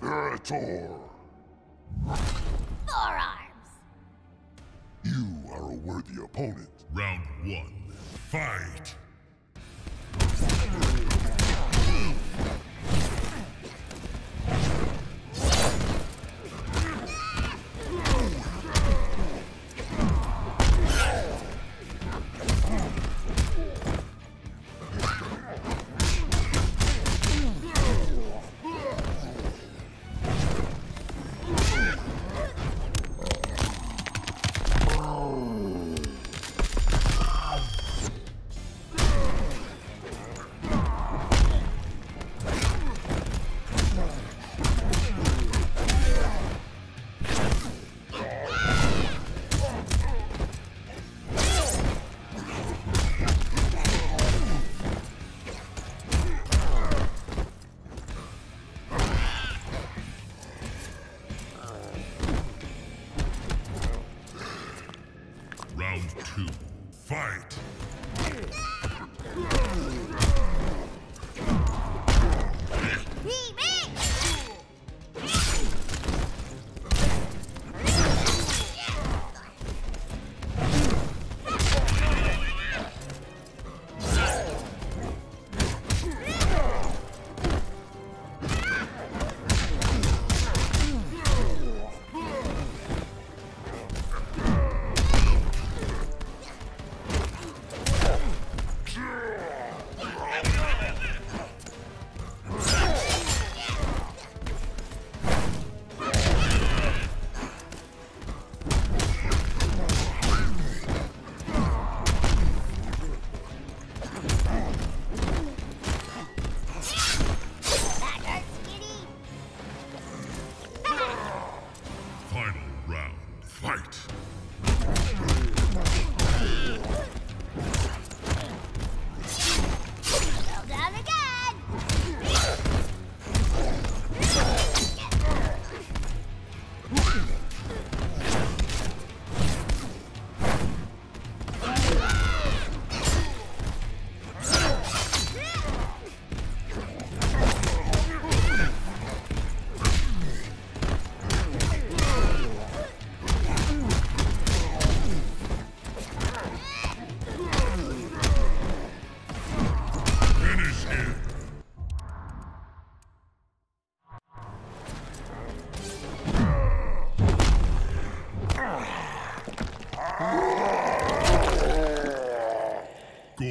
Parator. Worthy opponent. Round one. Fight! Round two. Fight!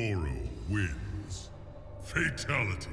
Goro wins. Fatality.